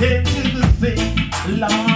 head to the sea. Lord,